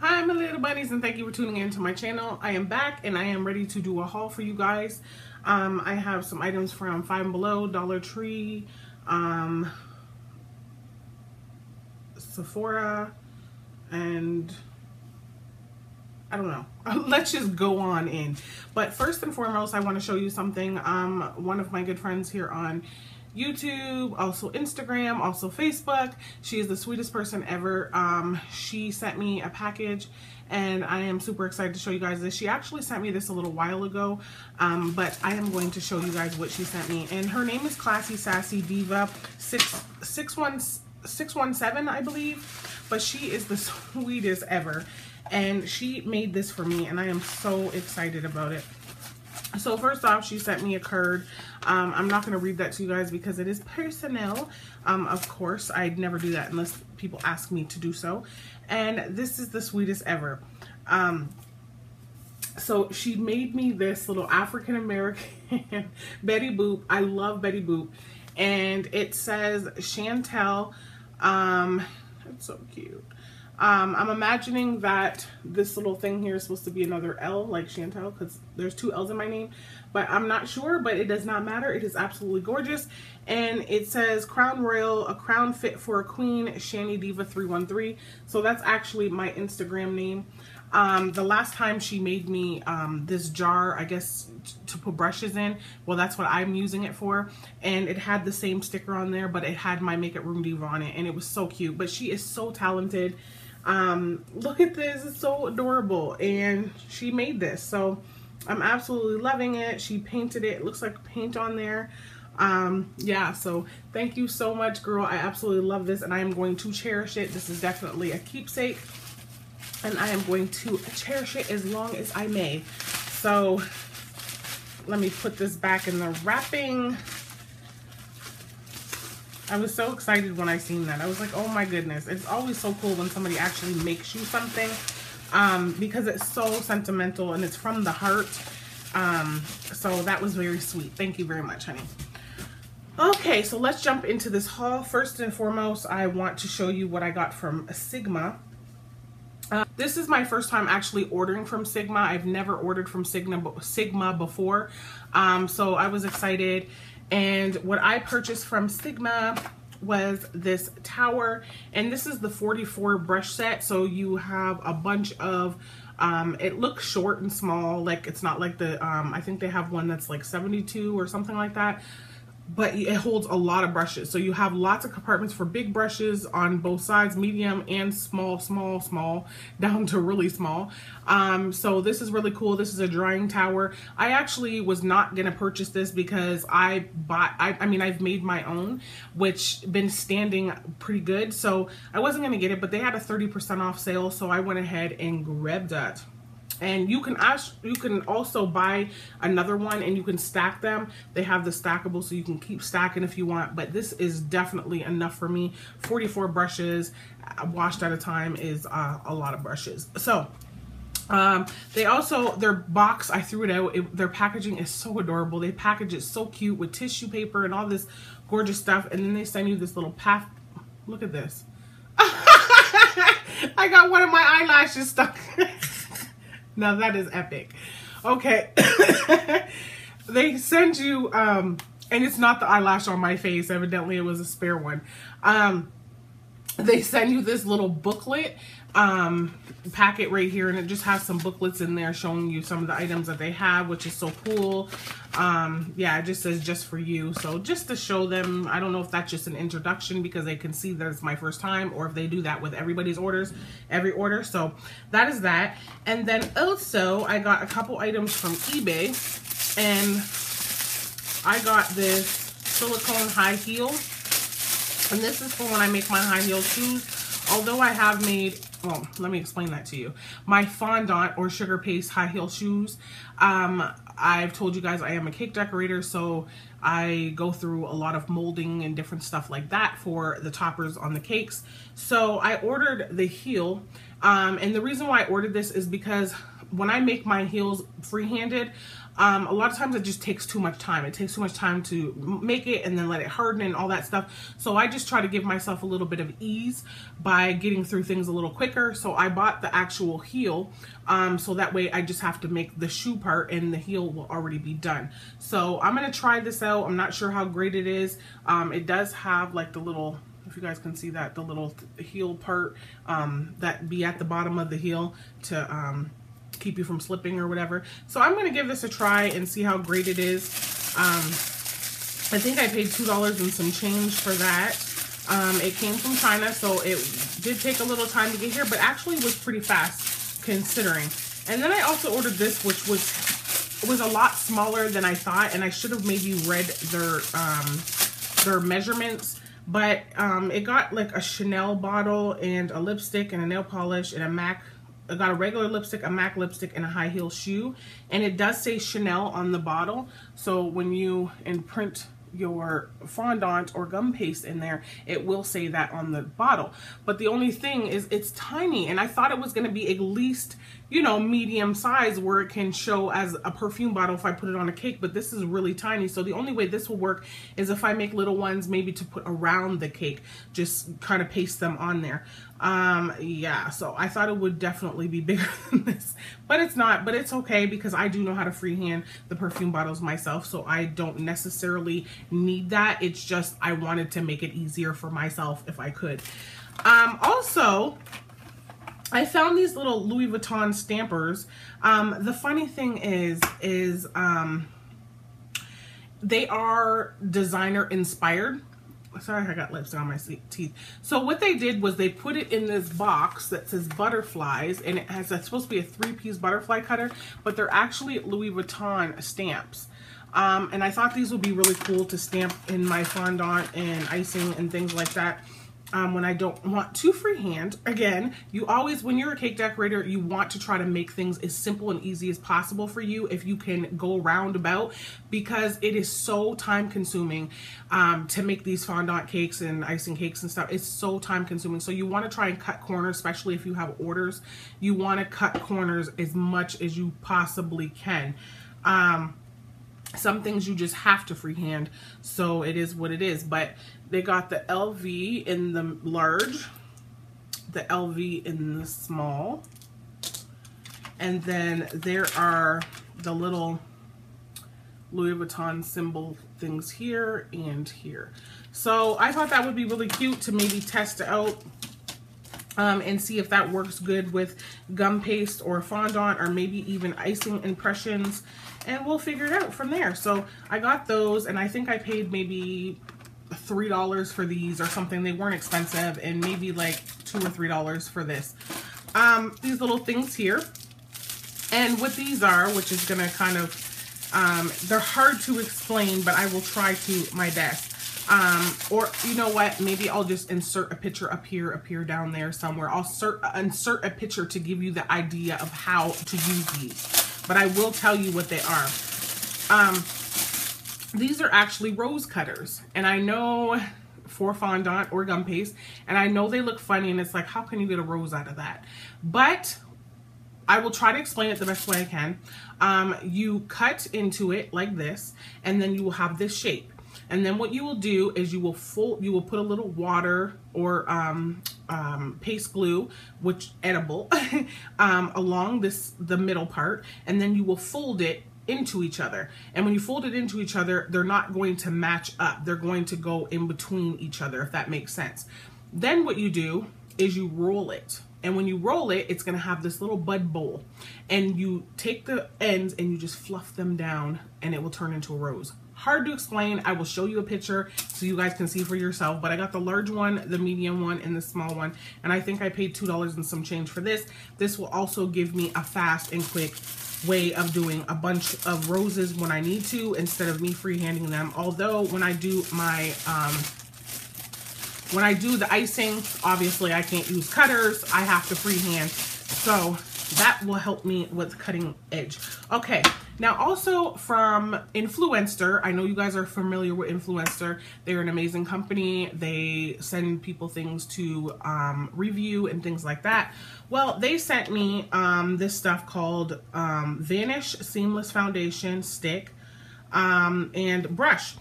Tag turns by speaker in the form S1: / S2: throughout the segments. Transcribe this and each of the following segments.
S1: Hi my little bunnies and thank you for tuning in to my channel. I am back and I am ready to do a haul for you guys. Um, I have some items from Five Below, Dollar Tree, um, Sephora, and I don't know. Let's just go on in. But first and foremost, I want to show you something. Um, one of my good friends here on YouTube, also Instagram, also Facebook. She is the sweetest person ever. Um, she sent me a package and I am super excited to show you guys this. She actually sent me this a little while ago, um, but I am going to show you guys what she sent me. And her name is Classy Sassy Diva 617, I believe. But she is the sweetest ever. And she made this for me and I am so excited about it. So first off, she sent me a card. Um, I'm not going to read that to you guys because it is personnel. Um, of course, I'd never do that unless people ask me to do so. And this is the sweetest ever. Um, so she made me this little African American Betty Boop. I love Betty Boop. And it says Shantell. Um, it's so cute. Um, I'm imagining that this little thing here is supposed to be another L, like Shantell, because there's two L's in my name. But I'm not sure, but it does not matter. It is absolutely gorgeous. And it says Crown Royal, a crown fit for a queen, Shanny Diva 313. So that's actually my Instagram name. Um, the last time she made me um, this jar, I guess, to put brushes in, well, that's what I'm using it for. And it had the same sticker on there, but it had my Makeup Room Diva on it. And it was so cute. But she is so talented. Um, look at this, it's so adorable. And she made this, so I'm absolutely loving it. She painted it, it looks like paint on there. Um, yeah, so thank you so much, girl. I absolutely love this and I am going to cherish it. This is definitely a keepsake and I am going to cherish it as long as I may. So let me put this back in the wrapping. I was so excited when I seen that. I was like, oh my goodness. It's always so cool when somebody actually makes you something um, because it's so sentimental and it's from the heart. Um, so that was very sweet. Thank you very much, honey. Okay, so let's jump into this haul. First and foremost, I want to show you what I got from Sigma. Uh, this is my first time actually ordering from Sigma. I've never ordered from Sigma, Sigma before, um, so I was excited and what I purchased from Sigma was this tower. And this is the 44 brush set. So you have a bunch of, um, it looks short and small. Like it's not like the, um, I think they have one that's like 72 or something like that but it holds a lot of brushes. So you have lots of compartments for big brushes on both sides, medium and small, small, small, down to really small. Um, so this is really cool. This is a drying tower. I actually was not to purchase this because I bought, I, I mean, I've made my own, which been standing pretty good. So I wasn't to get it, but they had a 30% off sale. So I went ahead and grabbed that and you can ask you can also buy another one and you can stack them. They have the stackable so you can keep stacking if you want but this is definitely enough for me. 44 brushes uh, washed at a time is uh, a lot of brushes. So um, they also their box I threw it out it, their packaging is so adorable. They package it so cute with tissue paper and all this gorgeous stuff and then they send you this little path look at this. I got one of my eyelashes stuck Now that is epic. Okay. they send you, um, and it's not the eyelash on my face. Evidently it was a spare one. Um, they send you this little booklet um, packet right here and it just has some booklets in there showing you some of the items that they have which is so cool. Um, yeah it just says just for you. So just to show them I don't know if that's just an introduction because they can see that it's my first time or if they do that with everybody's orders every order. So that is that. And then also I got a couple items from eBay and I got this silicone high heel. And this is for when I make my high heel shoes. Although I have made well, let me explain that to you. My fondant or sugar paste high heel shoes, um, I've told you guys I am a cake decorator, so I go through a lot of molding and different stuff like that for the toppers on the cakes. So I ordered the heel, um, and the reason why I ordered this is because when I make my heels free-handed, um, a lot of times it just takes too much time. It takes too much time to make it and then let it harden and all that stuff. So I just try to give myself a little bit of ease by getting through things a little quicker. So I bought the actual heel um, so that way I just have to make the shoe part and the heel will already be done. So I'm going to try this out. I'm not sure how great it is. Um, it does have like the little if you guys can see that the little heel part um, that be at the bottom of the heel to um, keep you from slipping or whatever. So I'm going to give this a try and see how great it is. Um, I think I paid $2 and some change for that. Um, it came from China, so it did take a little time to get here, but actually was pretty fast considering. And then I also ordered this, which was was a lot smaller than I thought, and I should have maybe read their um, their measurements. But um, it got like a Chanel bottle and a lipstick and a nail polish and a MAC I got a regular lipstick, a MAC lipstick, and a high heel shoe. And it does say Chanel on the bottle. So when you imprint your fondant or gum paste in there, it will say that on the bottle. But the only thing is it's tiny and I thought it was going to be at least, you know, medium size where it can show as a perfume bottle if I put it on a cake, but this is really tiny. So the only way this will work is if I make little ones maybe to put around the cake, just kind of paste them on there. Um, yeah, so I thought it would definitely be bigger than this, but it's not, but it's okay because I do know how to freehand the perfume bottles myself. So I don't necessarily need that. It's just, I wanted to make it easier for myself if I could. Um, also, I found these little Louis Vuitton stampers. Um, the funny thing is, is, um, they are designer inspired sorry I got lipstick on my teeth. So what they did was they put it in this box that says butterflies and it has, it's supposed to be a three-piece butterfly cutter, but they're actually Louis Vuitton stamps. Um, and I thought these would be really cool to stamp in my fondant and icing and things like that um, when I don't want to freehand. Again, you always, when you're a cake decorator, you want to try to make things as simple and easy as possible for you if you can go roundabout because it is so time consuming um, to make these fondant cakes and icing cakes and stuff. It's so time consuming. So you want to try and cut corners, especially if you have orders. You want to cut corners as much as you possibly can. Um, some things you just have to freehand so it is what it is. But they got the LV in the large the LV in the small and then there are the little Louis Vuitton symbol things here and here. So I thought that would be really cute to maybe test out um, and see if that works good with gum paste or fondant or maybe even icing impressions and we'll figure it out from there. So I got those and I think I paid maybe $3 for these or something. They weren't expensive and maybe like 2 or $3 for this. Um, these little things here. And what these are, which is going to kind of, um, they're hard to explain, but I will try to my best. Um, or you know what, maybe I'll just insert a picture up here, up here, down there somewhere. I'll insert, insert a picture to give you the idea of how to use these but I will tell you what they are. Um, these are actually rose cutters, and I know for fondant or gum paste, and I know they look funny, and it's like, how can you get a rose out of that? But I will try to explain it the best way I can. Um, you cut into it like this, and then you will have this shape. And then what you will do is you will fold, you will put a little water or um, um, paste glue, which edible, um, along this the middle part, and then you will fold it into each other. And when you fold it into each other, they're not going to match up. They're going to go in between each other, if that makes sense. Then what you do is you roll it. And when you roll it, it's gonna have this little bud bowl. And you take the ends and you just fluff them down and it will turn into a rose hard to explain. I will show you a picture so you guys can see for yourself. But I got the large one, the medium one, and the small one. And I think I paid $2 and some change for this. This will also give me a fast and quick way of doing a bunch of roses when I need to instead of me freehanding them. Although when I do my, um, when I do the icing, obviously I can't use cutters. I have to freehand. So that will help me with cutting edge. Okay, Now, also from Influenster, I know you guys are familiar with Influenster. They're an amazing company. They send people things to um, review and things like that. Well, they sent me um, this stuff called um, Vanish Seamless Foundation Stick um, and Brush.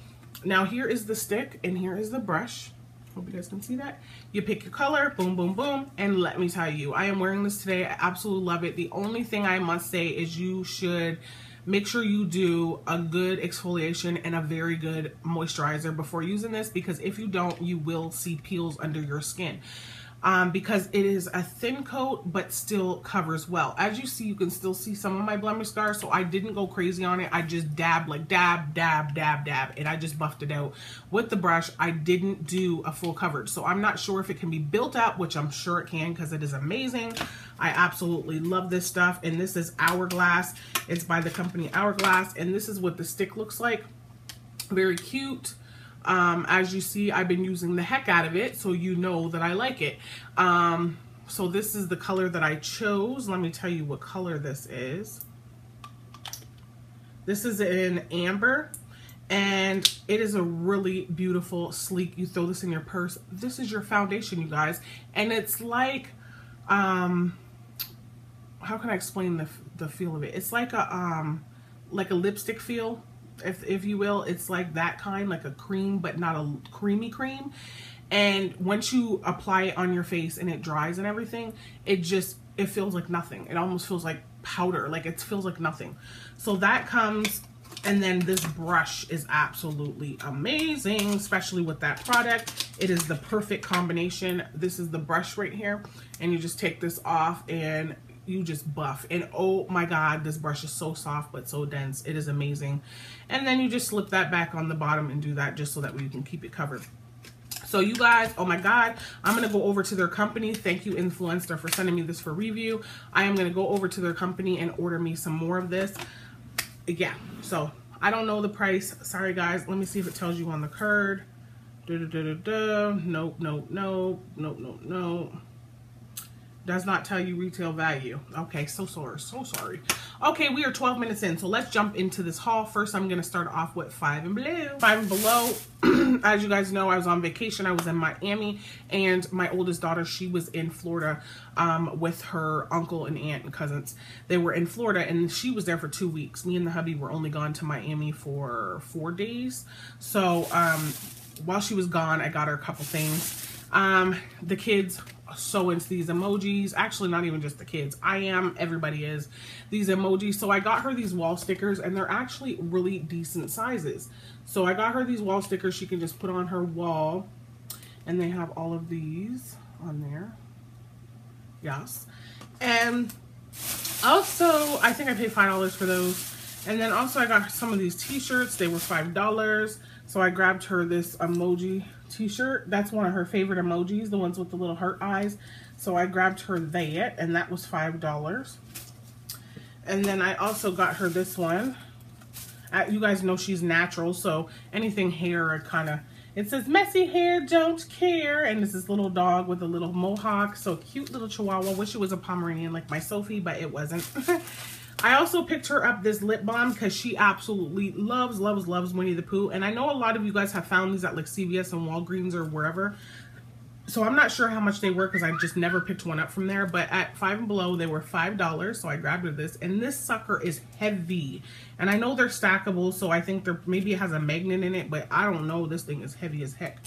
S1: Now, here is the stick and here is the brush. Hope you guys can see that. You pick your color, boom, boom, boom, and let me tell you, I am wearing this today. I absolutely love it. The only thing I must say is you should make sure you do a good exfoliation and a very good moisturizer before using this because if you don't, you will see peels under your skin. Um, because it is a thin coat but still covers well. As you see, you can still see some of my blemish scars, so I didn't go crazy on it. I just dabbed like dab, dab, dab, dab, and I just buffed it out with the brush. I didn't do a full coverage, so I'm not sure if it can be built up, which I'm sure it can because it is amazing. I absolutely love this stuff. And this is Hourglass. It's by the company Hourglass. And this is what the stick looks like. Very cute. Um, as you see, I've been using the heck out of it, so you know that I like it. Um, so this is the color that I chose. Let me tell you what color this is. This is in amber and it is a really beautiful sleek you throw this in your purse this is your foundation you guys and it's like um how can I explain the, the feel of it? It's like a, um, like a lipstick feel, if, if you will. It's like that kind, like a cream, but not a creamy cream. And once you apply it on your face and it dries and everything, it just, it feels like nothing. It almost feels like powder, like it feels like nothing. So that comes, and then this brush is absolutely amazing, especially with that product. It is the perfect combination. This is the brush right here, and you just take this off and you just buff and oh my god this brush is so soft but so dense it is amazing and then you just slip that back on the bottom and do that just so that we can keep it covered so you guys, oh my God, I'm going to go over to their company. Thank you, Influenster, for sending me this for review. I am going to go over to their company and order me some more of this. Yeah, so I don't know the price. Sorry, guys. Let me see if it tells you on the card. Nope, nope, nope, nope, nope, nope does not tell you retail value. Okay, so sorry, so sorry. Okay, we are 12 minutes in, so let's jump into this haul. First, I'm gonna start off with Five and Below. Five and Below, as you guys know, I was on vacation. I was in Miami, and my oldest daughter, she was in Florida um, with her uncle and aunt and cousins. They were in Florida, and she was there for two weeks. Me and the hubby were only gone to Miami for four days. So um, while she was gone, I got her a couple things. Um, the kids so into these emojis. Actually, not even just the kids. I am, everybody is. These emojis. So I got her these wall stickers and they're actually really decent sizes. So I got her these wall stickers she can just put on her wall. And they have all of these on there. Yes. And also, I think I paid $5 for those. And then also I got some of these t-shirts. They were $5. So I grabbed her this emoji t-shirt. That's one of her favorite emojis, the ones with the little heart eyes. So I grabbed her that, and that was $5. And then I also got her this one. Uh, you guys know she's natural, so anything hair kind of... It says, messy hair, don't care. And it's this little dog with a little mohawk. So cute little chihuahua. Wish it was a Pomeranian like my Sophie, but it wasn't. I also picked her up this lip balm because she absolutely loves, loves, loves Winnie the Pooh. And I know a lot of you guys have found these at like CVS and Walgreens or wherever. So I'm not sure how much they were because I just never picked one up from there. But at Five and Below, they were $5. So I grabbed her this. And this sucker is heavy. And I know they're stackable. So I think there maybe it has a magnet in it. But I don't know. This thing is heavy as heck.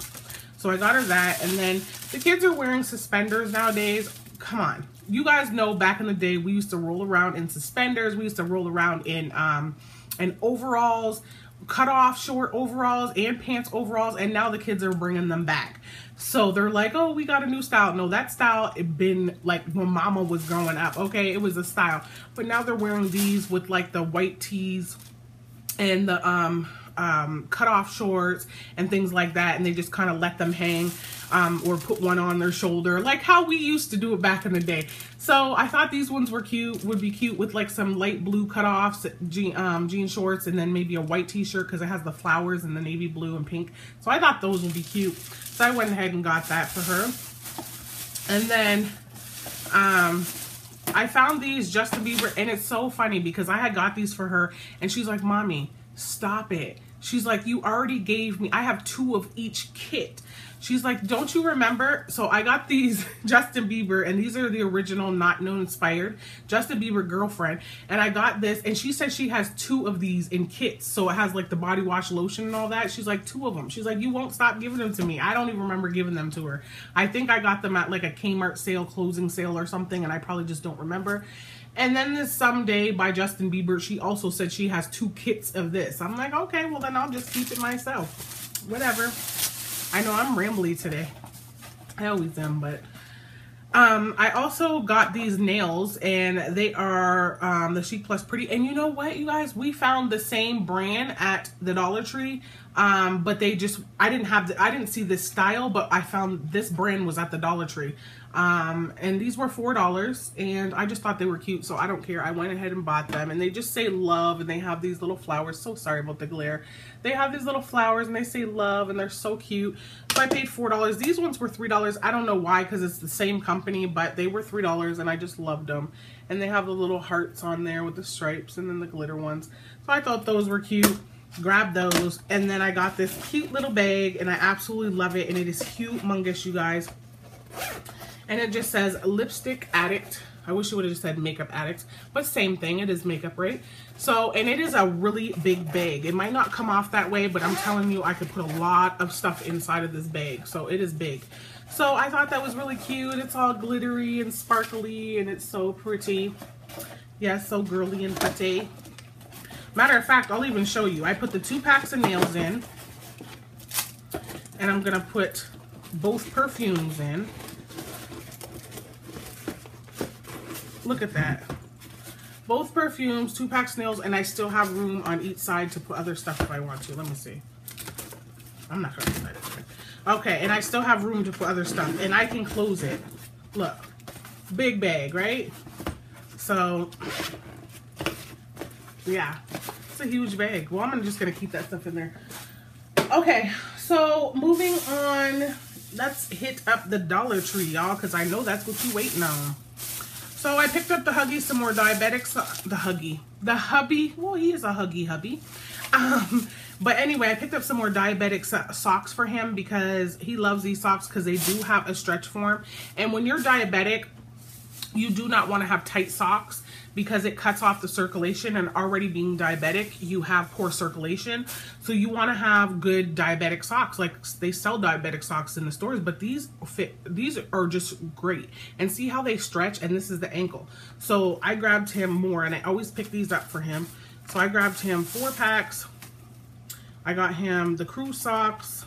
S1: So I got her that. And then the kids are wearing suspenders nowadays. Come on you guys know back in the day, we used to roll around in suspenders. We used to roll around in, um, in overalls, cut off short overalls and pants overalls. And now the kids are bringing them back. So they're like, oh, we got a new style. No, that style had been like when mama was growing up. Okay, it was a style. But now they're wearing these with like the white tees and the um um, cut off shorts and things like that. And they just kind of let them hang um, or put one on their shoulder, like how we used to do it back in the day. So I thought these ones were cute, would be cute with like some light blue cutoffs, jean, um, jean shorts, and then maybe a white t-shirt because it has the flowers and the navy blue and pink. So I thought those would be cute. So I went ahead and got that for her. And then um, I found these Justin Bieber, and it's so funny because I had got these for her, and she's like, Mommy, stop it. She's like, You already gave me, I have two of each kit. She's like, don't you remember? So I got these Justin Bieber, and these are the original Not Known Inspired Justin Bieber girlfriend. And I got this, and she said she has two of these in kits. So it has like the body wash lotion and all that. She's like, two of them. She's like, you won't stop giving them to me. I don't even remember giving them to her. I think I got them at like a Kmart sale, closing sale or something, and I probably just don't remember. And then this someday by Justin Bieber, she also said she has two kits of this. I'm like, okay, well then I'll just keep it myself. Whatever. I know I'm rambly today. I always am, but um, I also got these nails and they are um, the Chic Plus Pretty. And you know what, you guys? We found the same brand at the Dollar Tree, um, but they just, I didn't have, the, I didn't see this style, but I found this brand was at the Dollar Tree. Um, and these were $4 and I just thought they were cute. So I don't care. I went ahead and bought them and they just say love and they have these little flowers. So sorry about the glare. They have these little flowers and they say love and they're so cute. So I paid $4. These ones were $3. I don't know why because it's the same company, but they were $3 and I just loved them. And they have the little hearts on there with the stripes and then the glitter ones. So I thought those were cute grab those and then I got this cute little bag and I absolutely love it and it is humongous you guys and it just says lipstick addict I wish it would have just said makeup addict but same thing it is makeup right? So and it is a really big bag. It might not come off that way but I'm telling you I could put a lot of stuff inside of this bag so it is big. So I thought that was really cute it's all glittery and sparkly and it's so pretty. Yes yeah, so girly and pretty. Matter of fact I'll even show you. I put the two packs of nails in and I'm gonna put both perfumes in Look at that. Both perfumes, two packs nails, and I still have room on each side to put other stuff if I want to. Let me see. I'm not gonna put that Okay, and I still have room to put other stuff, and I can close it. Look, big bag, right? So, yeah, it's a huge bag. Well, I'm just gonna keep that stuff in there. Okay, so moving on, let's hit up the Dollar Tree, y'all, because I know that's what you're waiting on. So I picked up the Huggy some more diabetics. The Huggy. The hubby. Well, he is a Huggy hubby. Um, but anyway, I picked up some more diabetic so socks for him because he loves these socks because they do have a stretch form. And when you're diabetic, you do not want to have tight socks because it cuts off the circulation and already being diabetic you have poor circulation. So you want to have good diabetic socks like they sell diabetic socks in the stores but these fit these are just great. And see how they stretch and this is the ankle. So I grabbed him more and I always pick these up for him. So I grabbed him four packs. I got him the crew socks.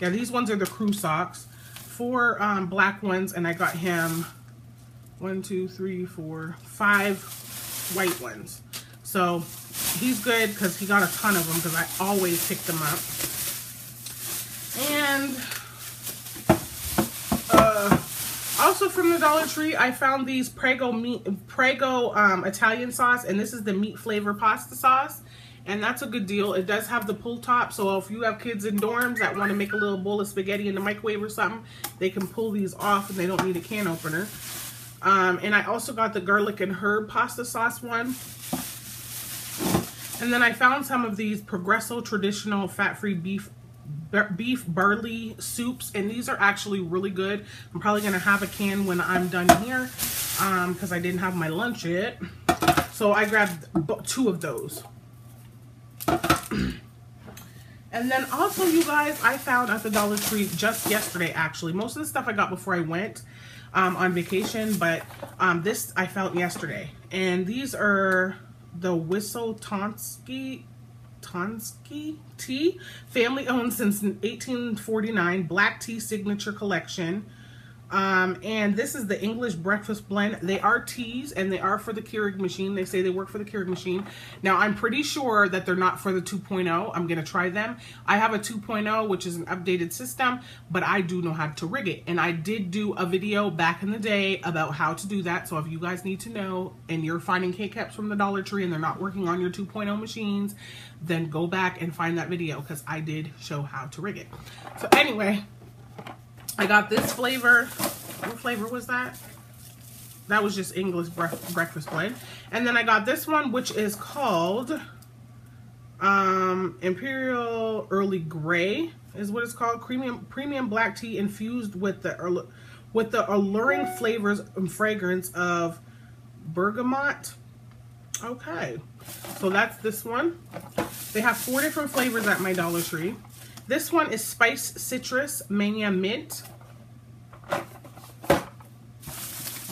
S1: Yeah these ones are the crew socks. Four um, black ones and I got him one, two, three, four, five white ones. So he's good because he got a ton of them because I always pick them up. And uh, also from the Dollar Tree, I found these Prego meat, Prego um, Italian sauce, and this is the meat flavor pasta sauce. And that's a good deal. It does have the pull top, so if you have kids in dorms that want to make a little bowl of spaghetti in the microwave or something, they can pull these off and they don't need a can opener. Um, and I also got the garlic and herb pasta sauce one. And then I found some of these Progresso traditional fat-free beef beef barley soups and these are actually really good. I'm probably gonna have a can when i'm done here um because i didn't have my lunch yet. So i grabbed two of those. And then also you guys i found at the dollar tree just yesterday actually. Most of the stuff i got before i went um, on vacation, but um, this I felt yesterday. And these are the Whistle Tonsky Tonsky tea, family owned since 1849, black tea signature collection. Um, and this is the English breakfast blend. They are teas and they are for the Keurig machine. They say they work for the Keurig machine. Now, I'm pretty sure that they're not for the 2.0. I'm going to try them. I have a 2.0, which is an updated system, but I do know how to rig it. And I did do a video back in the day about how to do that. So if you guys need to know and you're finding K-Cups from the Dollar Tree and they're not working on your 2.0 machines, then go back and find that video because I did show how to rig it. So anyway, I got this flavor. What flavor was that? that was just English breakfast blend. And then I got this one, which is called um, Imperial Early Grey is what it's called. Premium premium black tea infused with the with the alluring flavors and fragrance of bergamot. Okay, so that's this one. They have four different flavors at my Dollar Tree. This one is Spice Citrus Mania Mint.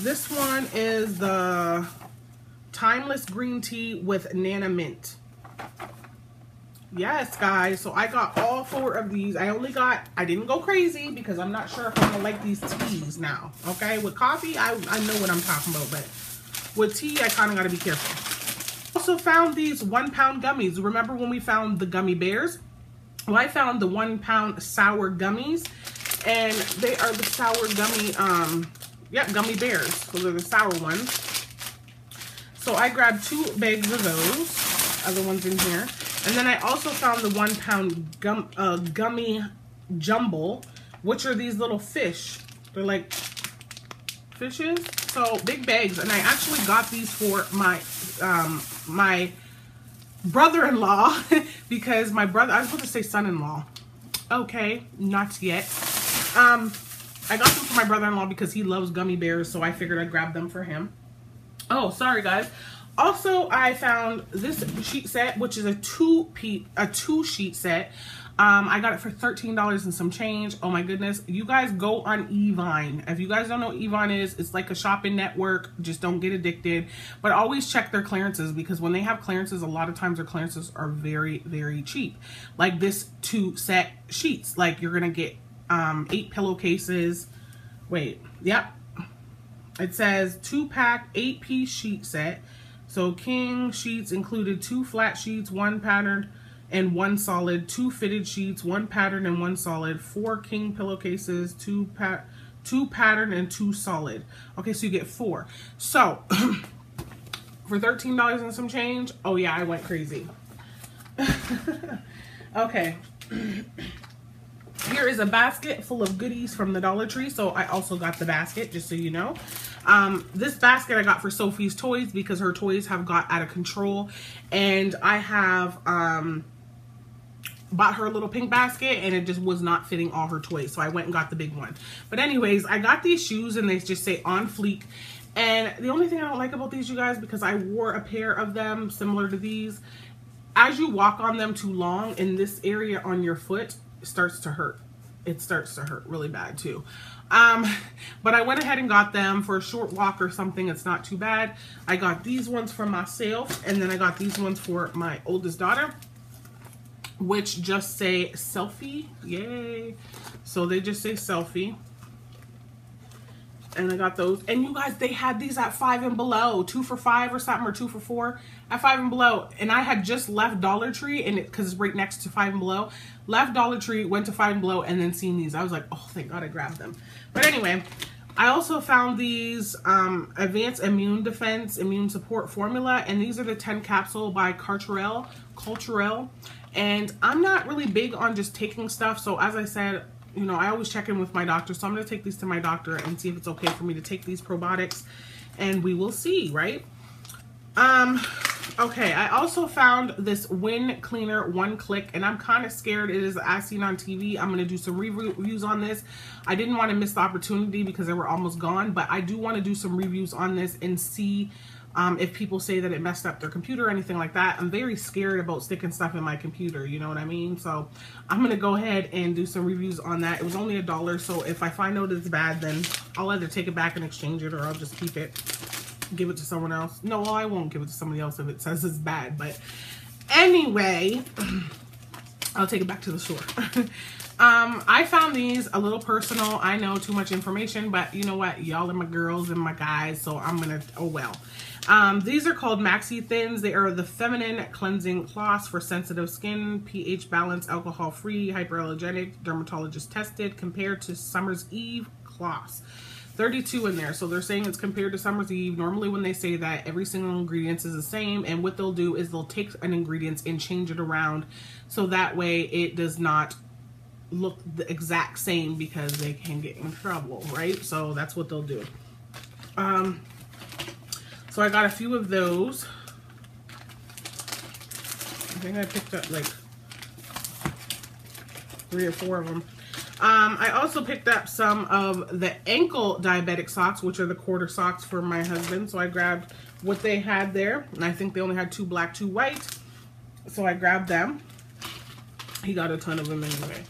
S1: This one is the Timeless Green Tea with Nana Mint. Yes, guys. So I got all four of these. I only got, I didn't go crazy because I'm not sure if I'm going to like these teas now. Okay. With coffee, I, I know what I'm talking about. But with tea, I kind of got to be careful. Also found these one pound gummies. Remember when we found the gummy bears? Well, I found the one pound sour gummies. And they are the sour gummy, um, yeah, gummy bears. Those are the sour ones. So I grabbed two bags of those. Other ones in here. And then I also found the one pound gum, uh, gummy jumble, which are these little fish. They're like fishes. So big bags. And I actually got these for my, um, my brother-in-law because my brother, I was supposed to say son-in-law. Okay, not yet. Um, I got them for my brother-in-law because he loves gummy bears. So I figured I'd grab them for him. Oh, sorry guys. Also, I found this sheet set, which is a two pe a two sheet set. Um, I got it for $13 and some change. Oh my goodness. You guys go on Evine. If you guys don't know what Evine is, it's like a shopping network. Just don't get addicted. But always check their clearances because when they have clearances, a lot of times their clearances are very, very cheap. Like this two set sheets. Like you're going to get um, eight pillowcases. Wait. Yep. It says two pack, eight piece sheet set. So king sheets included two flat sheets, one patterned and one solid, two fitted sheets, one pattern and one solid, four king pillowcases, two pat two patterned and two solid. Okay, so you get four. So for $13 and some change, oh yeah, I went crazy. okay. Here is a basket full of goodies from the Dollar Tree. So I also got the basket, just so you know. Um, this basket I got for Sophie's toys because her toys have got out of control. And I have um, bought her a little pink basket and it just was not fitting all her toys. So I went and got the big one. But anyways, I got these shoes and they just say on fleek. And the only thing I don't like about these, you guys, because I wore a pair of them similar to these, as you walk on them too long in this area on your foot, it starts to hurt. It starts to hurt really bad too. Um, but I went ahead and got them for a short walk or something. It's not too bad. I got these ones for myself and then I got these ones for my oldest daughter which just say selfie. Yay. So they just say selfie. And I got those. And you guys, they had these at five and below. Two for five or something, or two for four at five and below. And I had just left Dollar Tree, and it because it's right next to five and below. Left Dollar Tree, went to five and below, and then seen these. I was like, oh, thank God I grabbed them. But anyway, I also found these um, Advanced Immune Defense Immune Support Formula. And these are the 10 capsule by Carterel. Culturelle. And I'm not really big on just taking stuff. So as I said, you know, I always check in with my doctor. So I'm going to take these to my doctor and see if it's okay for me to take these probiotics. And we will see, right? Um, okay, I also found this Win Cleaner One Click, and I'm kind of scared. It is as seen on TV. I'm going to do some reviews on this. I didn't want to miss the opportunity because they were almost gone, but I do want to do some reviews on this and see um, if people say that it messed up their computer or anything like that, I'm very scared about sticking stuff in my computer, you know what I mean? So I'm going to go ahead and do some reviews on that. It was only a dollar, so if I find out it's bad, then I'll either take it back and exchange it or I'll just keep it, give it to someone else. No, well, I won't give it to somebody else if it says it's bad, but anyway, I'll take it back to the store. Um, I found these a little personal. I know too much information, but you know what? Y'all are my girls and my guys, so I'm gonna, oh well. Um, these are called Maxi Thins. They are the feminine cleansing cloths for sensitive skin, pH balance, alcohol free, hyperallergenic, dermatologist tested, compared to Summer's Eve cloths. 32 in there. So they're saying it's compared to Summer's Eve. Normally when they say that, every single ingredient is the same. And what they'll do is they'll take an ingredient and change it around. So that way it does not look the exact same because they can get in trouble, right? So that's what they'll do. Um, So I got a few of those. I think I picked up like three or four of them. Um, I also picked up some of the ankle diabetic socks, which are the quarter socks for my husband. So I grabbed what they had there. And I think they only had two black, two white. So I grabbed them. He got a ton of them anyway.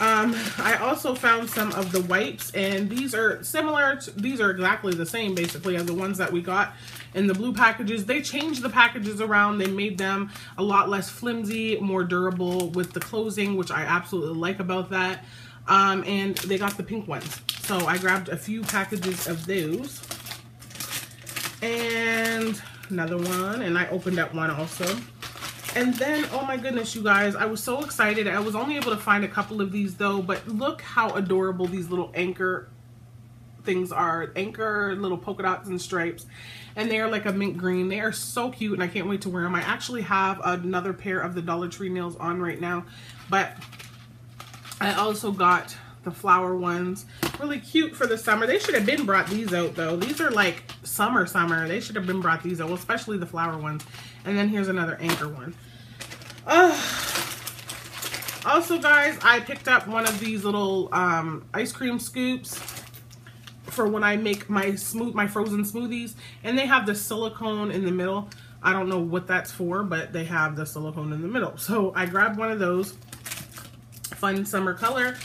S1: Um, I also found some of the wipes, and these are similar. To, these are exactly the same, basically, as the ones that we got in the blue packages. They changed the packages around. They made them a lot less flimsy, more durable with the closing, which I absolutely like about that. Um, and they got the pink ones. So I grabbed a few packages of those. And another one, and I opened up one also. And then, oh my goodness, you guys, I was so excited. I was only able to find a couple of these though, but look how adorable these little anchor things are. Anchor little polka dots and stripes. And they are like a mint green. They are so cute and I can't wait to wear them. I actually have another pair of the Dollar Tree nails on right now. But I also got the flower ones. Really cute for the summer. They should have been brought these out though. These are like summer summer. They should have been brought these out, well, especially the flower ones. And then here's another anchor one. Uh, also guys, I picked up one of these little um, ice cream scoops for when I make my smooth my frozen smoothies. And they have the silicone in the middle. I don't know what that's for, but they have the silicone in the middle. So I grabbed one of those. Fun summer color.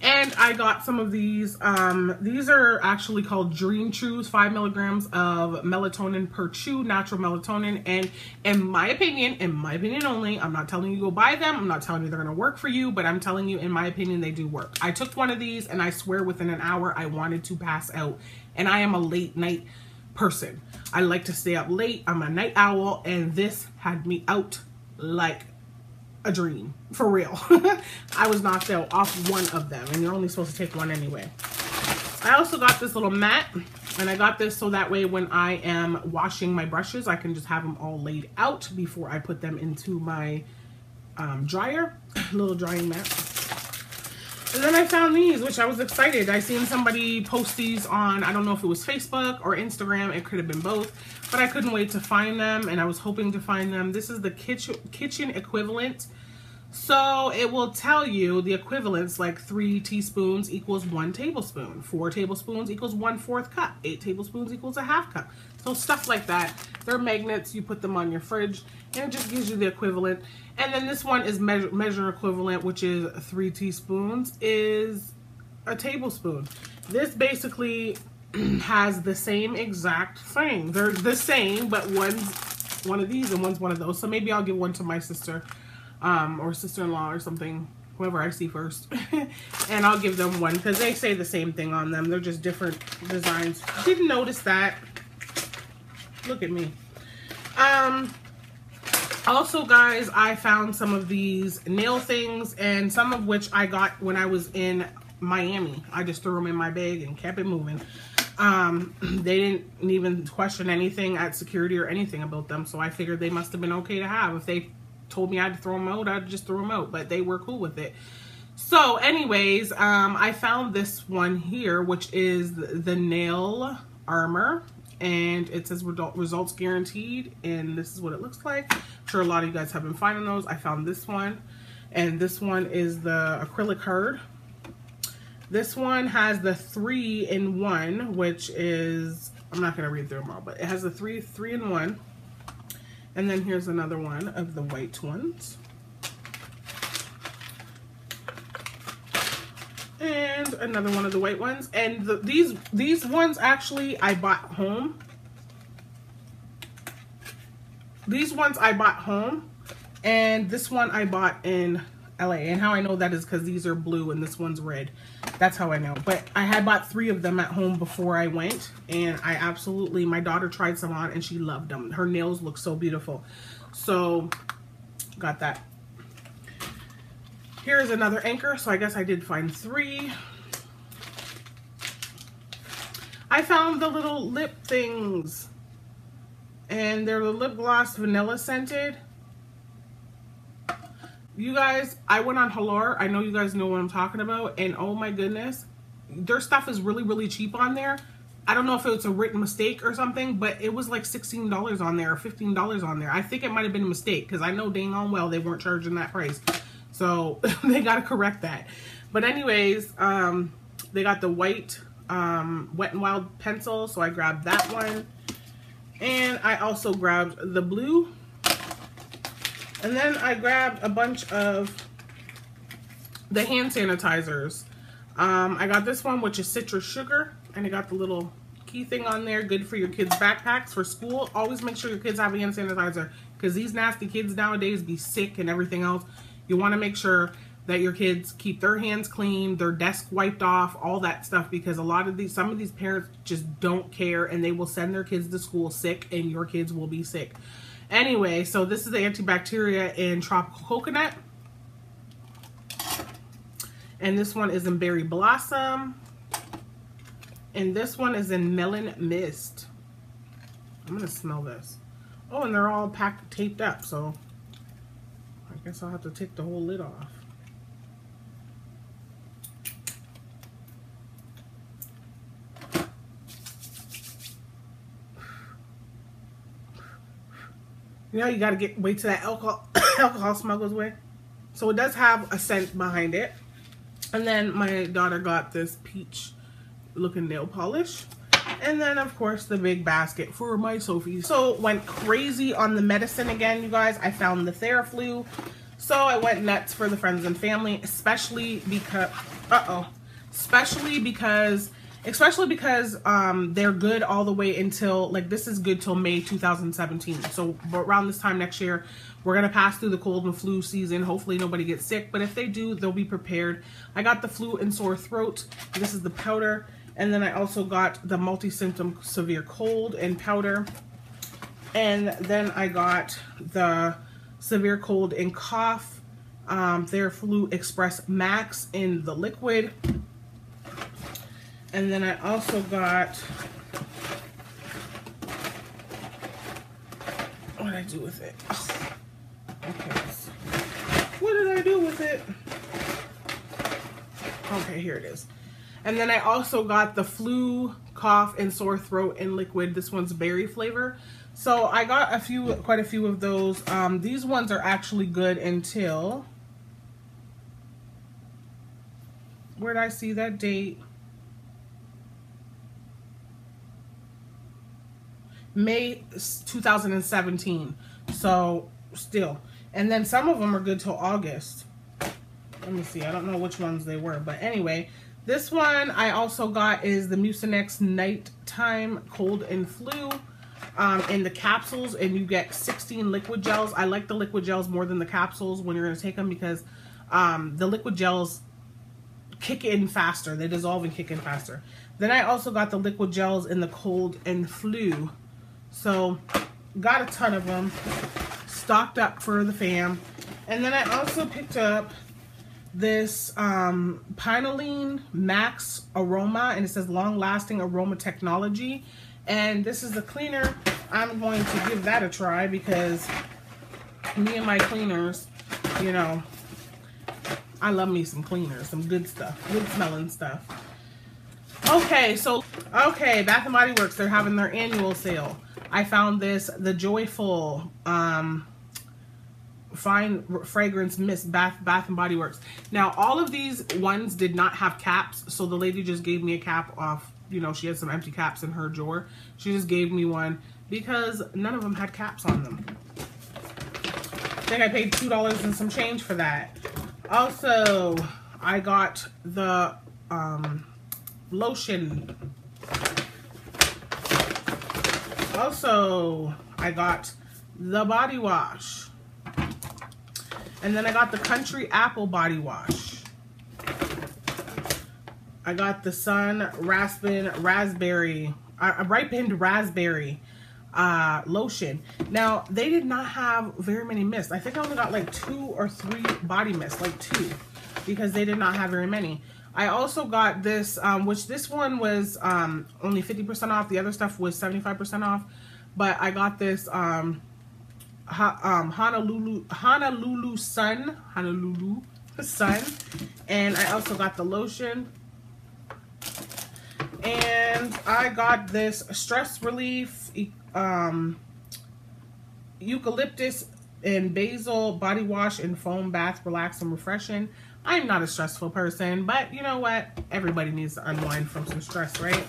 S1: And I got some of these. Um, these are actually called Dream Chews, five milligrams of melatonin per chew, natural melatonin. And in my opinion, in my opinion only, I'm not telling you go buy them. I'm not telling you they're going to work for you, but I'm telling you, in my opinion, they do work. I took one of these and I swear within an hour, I wanted to pass out. And I am a late night person. I like to stay up late. I'm a night owl and this had me out like a dream for real. I was knocked out off one of them and you're only supposed to take one anyway. I also got this little mat and I got this so that way when I am washing my brushes, I can just have them all laid out before I put them into my um, dryer, little drying mat. And then I found these, which I was excited. I seen somebody post these on, I don't know if it was Facebook or Instagram. It could have been both, but I couldn't wait to find them and I was hoping to find them. This is the kitchen, kitchen equivalent so it will tell you the equivalents like three teaspoons equals one tablespoon, four tablespoons equals one fourth cup, eight tablespoons equals a half cup. So stuff like that. They're magnets, you put them on your fridge and it just gives you the equivalent. And then this one is measure, measure equivalent, which is three teaspoons is a tablespoon. This basically has the same exact thing. They're the same, but one's one of these and one's one of those. So maybe I'll give one to my sister um, or sister-in-law or something, whoever I see first. and I'll give them one because they say the same thing on them. They're just different designs. Didn't notice that. Look at me. Um, also, guys, I found some of these nail things and some of which I got when I was in Miami. I just threw them in my bag and kept it moving. Um, they didn't even question anything at security or anything about them, so I figured they must have been okay to have. If they told me I had to throw them out, I'd just throw them out. But they were cool with it. So anyways, um, I found this one here, which is the nail armor. And it says results guaranteed. And this is what it looks like. I'm sure a lot of you guys have been finding those. I found this one. And this one is the acrylic herd This one has the three in one, which is, I'm not to read through them all, but it has the three, three in one. And then here's another one of the white ones. And another one of the white ones. And the, these these ones actually I bought home. These ones I bought home. And this one I bought in LA. And how I know that is because these are blue and this one's red. That's how I know. But I had bought three of them at home before I went. And I absolutely, my daughter tried some on and she loved them. Her nails look so beautiful. So, got that. Here's another anchor. So I guess I did find three. I found the little lip things. And they're the lip gloss vanilla scented you guys, I went on Hollar. I know you guys know what I'm talking about. And oh my goodness, their stuff is really, really cheap on there. I don't know if it was a written mistake or something, but it was like $16 on there or $15 on there. I think it might have been a mistake because I know dang on well they weren't charging that price. So they got to correct that. But anyways, um, they got the white um, Wet n Wild pencil, so I grabbed that one. And I also grabbed the blue. And then I grabbed a bunch of the hand sanitizers. Um, I got this one, which is citrus sugar, and I got the little key thing on there, good for your kids' backpacks for school. Always make sure your kids have a hand sanitizer because these nasty kids nowadays be sick and everything else. You want to make sure that your kids keep their hands clean, their desk wiped off, all that stuff because a lot of these, some of these parents just don't care and they will send their kids to school sick and your kids will be sick. Anyway, so this is the antibacteria in tropical coconut. And this one is in berry blossom. And this one is in melon mist. I'm going to smell this. Oh, and they're all packed, taped up, so guess I'll have to take the whole lid off. You know, you gotta get wait till that alcohol alcohol smell goes away. So it does have a scent behind it. And then my daughter got this peach looking nail polish. And then, of course, the big basket for my Sophie. So went crazy on the medicine again, you guys. I found the Theraflu. So I went nuts for the friends and family, especially because, uh-oh, especially because especially because um, they're good all the way until like this is good till May 2017. So around this time next year, we're gonna pass through the cold and flu season. Hopefully nobody gets sick, but if they do, they'll be prepared. I got the flu and sore throat. This is the powder, and then I also got the multi-symptom severe cold and powder, and then I got the severe cold and cough. Um, Theraflu Express Max in the liquid and then I also got, what did I do with it? Okay, what did I do with it? Okay, here it is. And then I also got the flu, cough, and sore throat in liquid. This one's berry flavor. So I got a few, quite a few of those. Um, these ones are actually good until, where did I see that date? May 2017. So still. And then some of them are good till August. Let me see. I don't know which ones they were. But anyway, this one I also got is the Mucinex Nighttime Cold and Flu um, in the capsules. And you get 16 liquid gels. I like the liquid gels more than the capsules when you're going to take them because um, the liquid gels kick in faster. They dissolve and kick in faster. Then I also got the liquid gels in the cold and flu so got a ton of them stocked up for the fam. And then I also picked up this um, Pinalen Max Aroma and it says long lasting aroma technology. And this is the cleaner. I'm going to give that a try because me and my cleaners, you know, I love me some cleaners, some good stuff, good smelling stuff. Okay, so, okay, Bath & Body Works, they're having their annual sale. I found this, the Joyful um, Fine Fragrance Mist Bath, Bath & Body Works. Now, all of these ones did not have caps, so the lady just gave me a cap off. You know, she had some empty caps in her drawer. She just gave me one because none of them had caps on them. I think I paid $2 and some change for that. Also, I got the um, lotion also, I got the body wash. And then I got the Country Apple body wash. I got the Sun Raspin Raspberry, uh, Ripened Raspberry uh, lotion. Now, they did not have very many mists. I think I only got like two or three body mists, like two, because they did not have very many. I also got this, um, which this one was um, only 50% off. The other stuff was 75% off. But I got this um, ha, um, Honolulu, Honolulu Sun, Honolulu Sun. And I also got the lotion. And I got this stress relief um, eucalyptus and basil body wash and foam bath, relax and refreshing. I'm not a stressful person, but you know what? Everybody needs to unwind from some stress, right?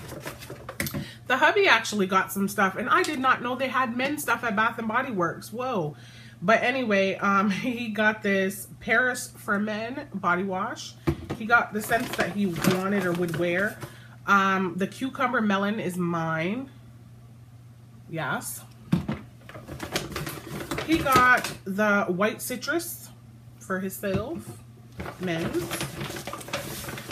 S1: The hubby actually got some stuff, and I did not know they had men's stuff at Bath and Body Works. Whoa. But anyway, um, he got this Paris for Men body wash. He got the scents that he wanted or would wear. Um, the cucumber melon is mine. Yes. He got the white citrus for himself. Men's.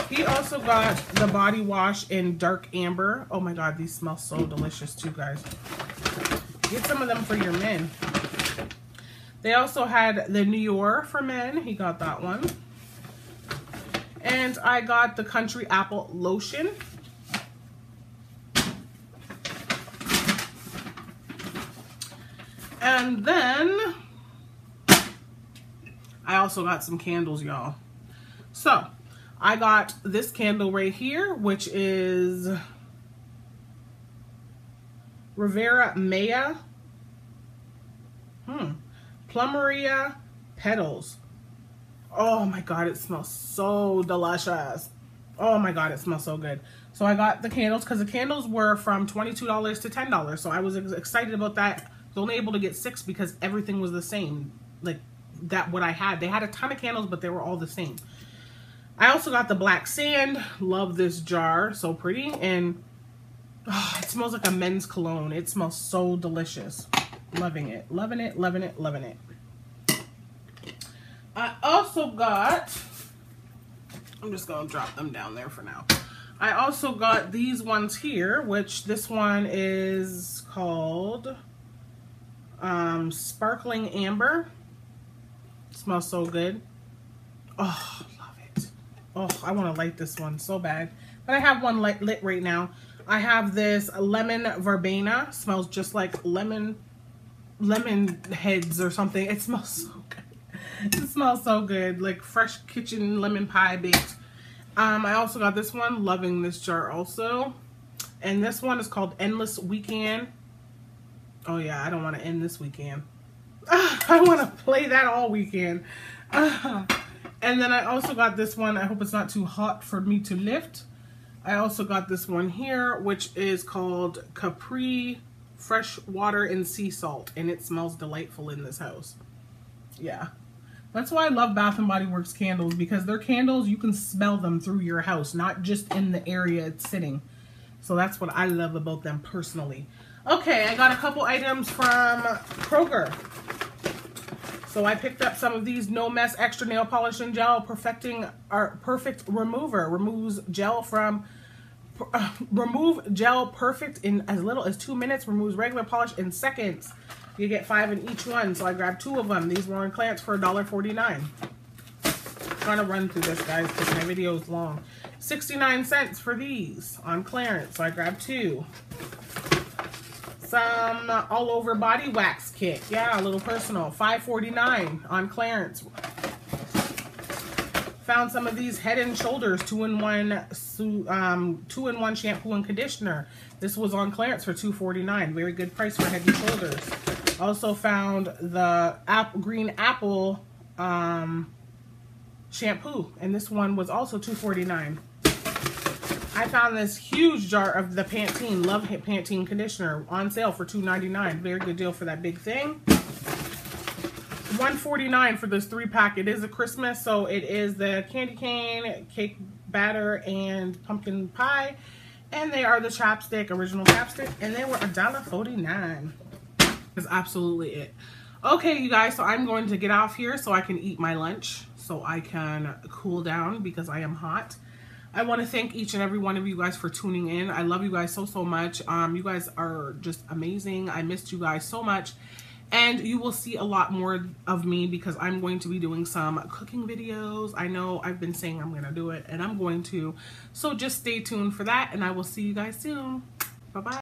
S1: He also got the body wash in dark amber. Oh my god, these smell so delicious too, guys. Get some of them for your men. They also had the New York for men. He got that one. And I got the Country Apple Lotion. And then I also got some candles, y'all. So I got this candle right here, which is Riviera Maya. Hmm. Plumeria Petals. Oh my god, it smells so delicious. Oh my god, it smells so good. So I got the candles because the candles were from $22 to $10. So I was excited about that. I was only able to get six because everything was the same. Like that what I had. They had a ton of candles, but they were all the same. I also got the black sand. Love this jar. So pretty. And oh, it smells like a men's cologne. It smells so delicious. Loving it. Loving it. Loving it. Loving it. I also got, I'm just going to drop them down there for now. I also got these ones here, which this one is called um, Sparkling Amber. It smells so good. Oh, love it. Oh, I want to light this one so bad. But I have one lit, lit right now. I have this lemon verbena. Smells just like lemon lemon heads or something. It smells so. It smells so good. Like fresh kitchen lemon pie baked. Um, I also got this one. Loving this jar also. And this one is called Endless Weekend. Oh yeah, I don't want to end this weekend. I want to play that all weekend. and then I also got this one. I hope it's not too hot for me to lift. I also got this one here, which is called Capri fresh water and sea salt and it smells delightful in this house. Yeah. That's why I love Bath & Body Works candles because their candles, you can smell them through your house, not just in the area it's sitting. So that's what I love about them personally. Okay, I got a couple items from Kroger. So I picked up some of these No Mess Extra Nail Polish and Gel Perfecting our Perfect Remover. Removes gel from uh, remove gel perfect in as little as two minutes. Removes regular polish in seconds. You get five in each one. So I grabbed two of them. These were on clearance for $1.49. Trying to run through this, guys, because my video is long. 69 cents for these on clearance. So I grabbed two. Some all over body wax kit. Yeah, a little personal. 5.49 on clearance. Found some of these Head and Shoulders two-in-one um, two-in-one shampoo and conditioner. This was on clearance for $2.49. Very good price for Head and Shoulders. Also found the green apple um, shampoo, and this one was also $2.49. I found this huge jar of the Pantene Love Pantene conditioner on sale for $2.99. Very good deal for that big thing. 149 for this three pack. It is a Christmas, so it is the candy cane, cake batter, and pumpkin pie. And they are the chapstick, original chapstick, and they were $1.49. Is absolutely it. Okay, you guys, so I'm going to get off here so I can eat my lunch, so I can cool down because I am hot. I want to thank each and every one of you guys for tuning in. I love you guys so, so much. Um, you guys are just amazing. I missed you guys so much and you will see a lot more of me because I'm going to be doing some cooking videos. I know I've been saying I'm going to do it and I'm going to. So just stay tuned for that and I will see you guys soon. Bye-bye.